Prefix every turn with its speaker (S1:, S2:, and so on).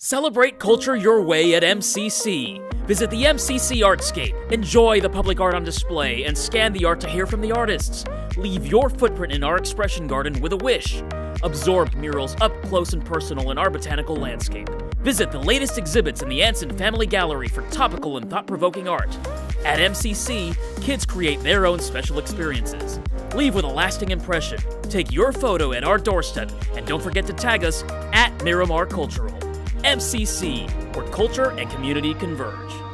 S1: Celebrate culture your way at MCC. Visit the MCC Artscape, enjoy the public art on display, and scan the art to hear from the artists. Leave your footprint in our expression garden with a wish. Absorb murals up close and personal in our botanical landscape. Visit the latest exhibits in the Ansin Family Gallery for topical and thought provoking art. At MCC, kids create their own special experiences. Leave with a lasting impression. Take your photo at our doorstep, and don't forget to tag us at Miramar Cultural. MCC, where culture and community converge.